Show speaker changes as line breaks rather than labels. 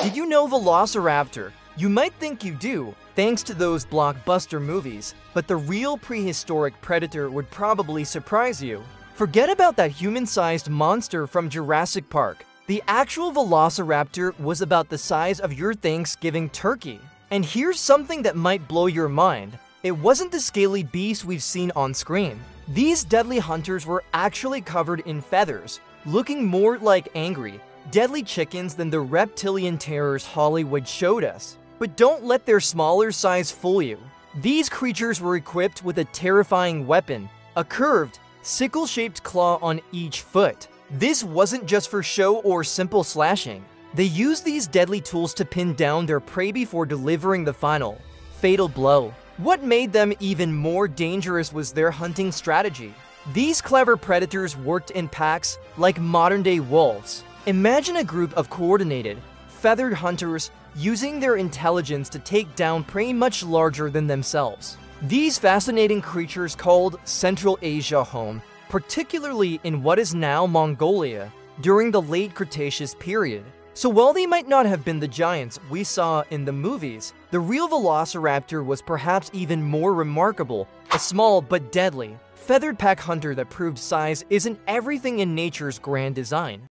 Did you know Velociraptor? You might think you do, thanks to those blockbuster movies, but the real prehistoric predator would probably surprise you. Forget about that human-sized monster from Jurassic Park. The actual Velociraptor was about the size of your Thanksgiving turkey. And here's something that might blow your mind. It wasn't the scaly beast we've seen on screen. These deadly hunters were actually covered in feathers, looking more like angry, deadly chickens than the reptilian terrors Hollywood showed us. But don't let their smaller size fool you. These creatures were equipped with a terrifying weapon, a curved, sickle-shaped claw on each foot. This wasn't just for show or simple slashing. They used these deadly tools to pin down their prey before delivering the final, fatal blow. What made them even more dangerous was their hunting strategy. These clever predators worked in packs like modern-day wolves. Imagine a group of coordinated, feathered hunters using their intelligence to take down prey much larger than themselves. These fascinating creatures called Central Asia home, particularly in what is now Mongolia, during the late Cretaceous period. So while they might not have been the giants we saw in the movies, the real Velociraptor was perhaps even more remarkable, a small but deadly, feathered pack hunter that proved size isn't everything in nature's grand design.